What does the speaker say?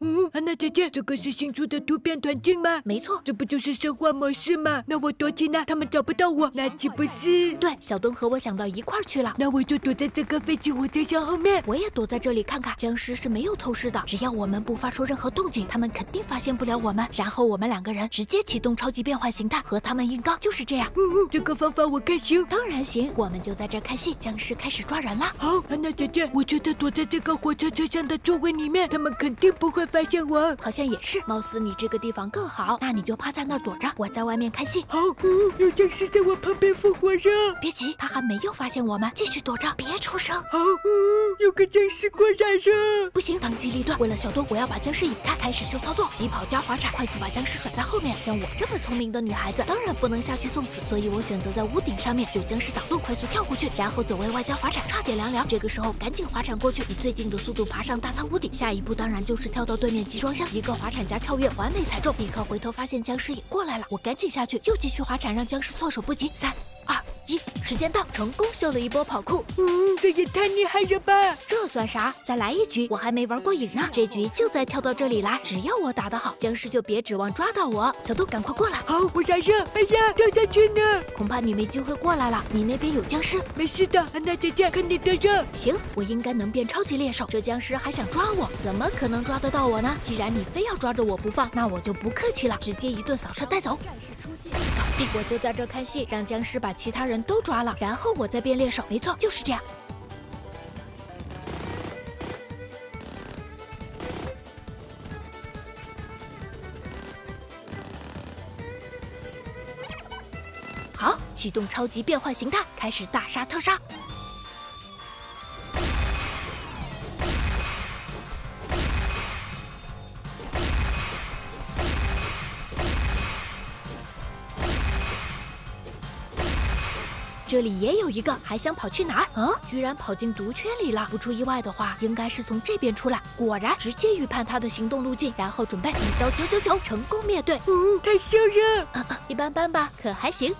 嗯，安娜姐姐，这个是新出的突变团境吗？没错，这不就是生化模式吗？那我躲起来，他们找不到我，那岂不是？对，小东和我想到一块去了。那我就躲在这个废弃火车厢后面。我也躲在这里看看。僵尸是没有透视的，只要我们不发出任何动静，他们肯定发现不了我们。然后我们两个人直接启动超级变换形态，和他们硬刚，就是这样。嗯嗯，这个方法我看行。当然行，我们就在这看戏。僵尸开始抓人了。好，安娜姐姐，我觉得躲在这个火车车厢的座位里面，他们肯定不会发现我。好像也是，貌似你这个地方更好，那你就趴在那儿躲着，我在外面看戏。好，嗯，有僵尸在我旁边复活着。别急，他还没有发现我们，继续躲着，别出声。好，嗯，有个僵尸过来了。不行，当机立断，为了小东，我要把僵尸引开，开始秀操作，疾跑加滑铲，快速把僵尸甩在后面。像我这么聪明的女孩子，当然不能下去送死，所以我选择在屋顶上面有僵尸挡路，快速跳过去，然后走位外加滑铲，差点凉凉。这个时候赶紧滑铲过去，以最近的速度爬上大仓屋顶。下一步当然就是跳到对面集装箱。一个滑铲加跳跃，完美踩中，立刻回头发现僵尸也过来了，我赶紧下去，又继续滑铲，让僵尸措手不及。三一，时间到，成功秀了一波跑酷。嗯，这也太厉害了吧！这算啥？再来一局，我还没玩过瘾呢。这局就再跳到这里来，只要我打得好，僵尸就别指望抓到我。小豆，赶快过来！好，我闪射。哎呀，掉下去呢！恐怕你没机会过来了。你那边有僵尸？没事的，安娜姐姐，看你的热。行，我应该能变超级猎手。这僵尸还想抓我，怎么可能抓得到我呢？既然你非要抓着我不放，那我就不客气了，直接一顿扫射带走。战士出现，搞定！我就在这看戏，让僵尸把其他人都抓了，然后我再变猎手。没错，就是这样。好，启动超级变换形态，开始大杀特杀。这里也有一个，还想跑去哪儿？嗯，居然跑进毒圈里了。不出意外的话，应该是从这边出来。果然，直接预判他的行动路径，然后准备一刀九九九，成功灭队。嗯，太吓人。一般般吧，可还行。